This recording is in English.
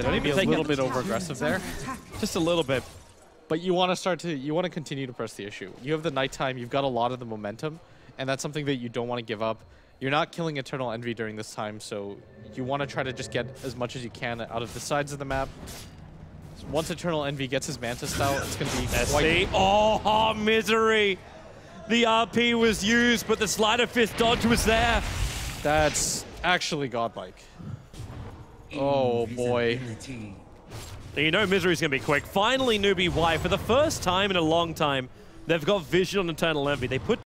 They don't Maybe a little bit over aggressive there. Just a little bit. But you want to start to, you want to continue to press the issue. You have the nighttime, you've got a lot of the momentum, and that's something that you don't want to give up. You're not killing Eternal Envy during this time, so you want to try to just get as much as you can out of the sides of the map. Once Eternal Envy gets his Manta style, it's going to be quite... Oh, oh, misery. The RP was used, but the Sleight of Fist dodge was there. That's actually godlike. Oh boy. You know Misery's going to be quick. Finally, Newbee Y, for the first time in a long time, they've got vision on Eternal Envy. They put